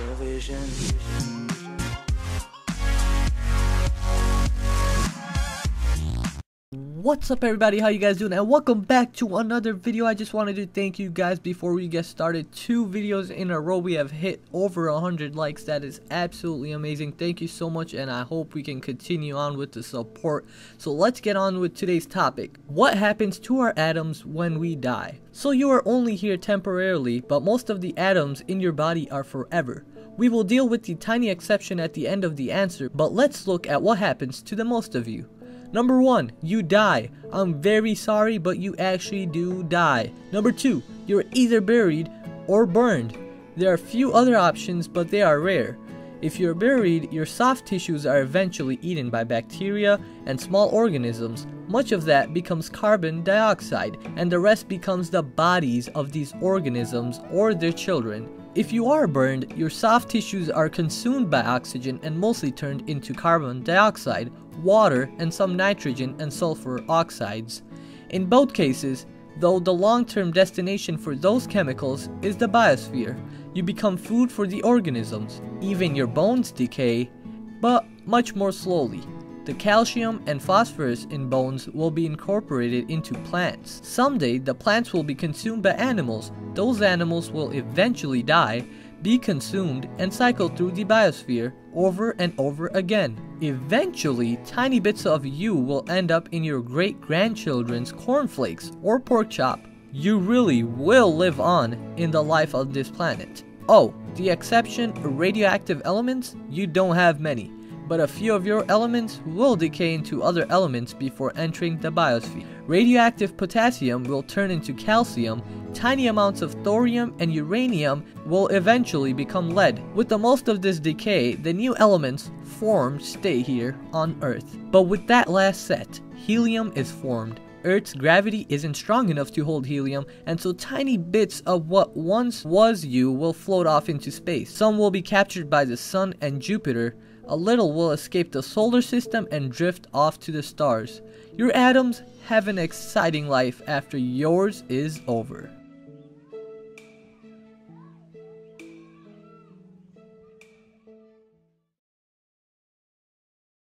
your vision. What's up everybody, how you guys doing and welcome back to another video. I just wanted to thank you guys before we get started. Two videos in a row we have hit over 100 likes. That is absolutely amazing. Thank you so much and I hope we can continue on with the support. So let's get on with today's topic. What happens to our atoms when we die? So you are only here temporarily, but most of the atoms in your body are forever. We will deal with the tiny exception at the end of the answer, but let's look at what happens to the most of you. Number 1. You die. I'm very sorry, but you actually do die. Number 2. You're either buried or burned. There are few other options, but they are rare. If you're buried, your soft tissues are eventually eaten by bacteria and small organisms. Much of that becomes carbon dioxide, and the rest becomes the bodies of these organisms or their children. If you are burned, your soft tissues are consumed by oxygen and mostly turned into carbon dioxide, water, and some nitrogen and sulfur oxides. In both cases, though the long-term destination for those chemicals is the biosphere, you become food for the organisms. Even your bones decay, but much more slowly. The calcium and phosphorus in bones will be incorporated into plants. Someday, the plants will be consumed by animals. Those animals will eventually die, be consumed, and cycle through the biosphere over and over again. Eventually, tiny bits of you will end up in your great-grandchildren's cornflakes or pork chop. You really will live on in the life of this planet. Oh, the exception, radioactive elements, you don't have many but a few of your elements will decay into other elements before entering the biosphere. Radioactive potassium will turn into calcium, tiny amounts of thorium and uranium will eventually become lead. With the most of this decay, the new elements formed stay here on Earth. But with that last set, helium is formed. Earth's gravity isn't strong enough to hold helium, and so tiny bits of what once was you will float off into space. Some will be captured by the Sun and Jupiter, a little will escape the solar system and drift off to the stars. Your atoms have an exciting life after yours is over.